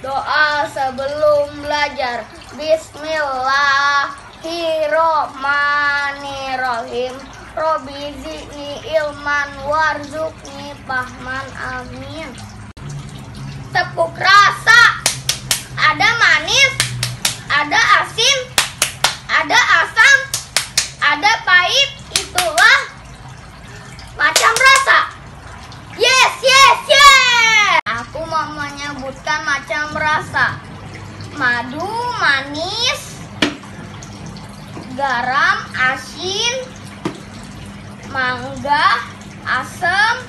Doa sebelum belajar. Bismillahirrohmanirrohim Robi ilman warzukni pahman amin. Tepuk rasa. Ada manis Ada asin Ada asam Ada pahit Itulah Macam rasa Yes, yes, yes Aku mau macam rasa Madu, manis Garam, asin Mangga, asam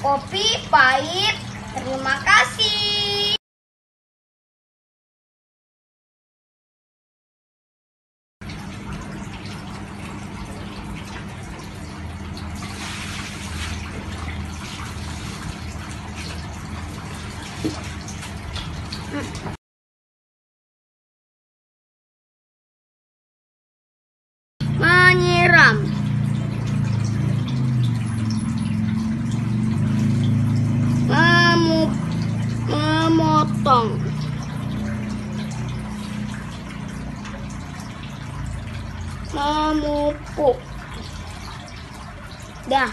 Kopi, pahit. Terima kasih Menyiram. Memu- Memotong. Memupuk. Dah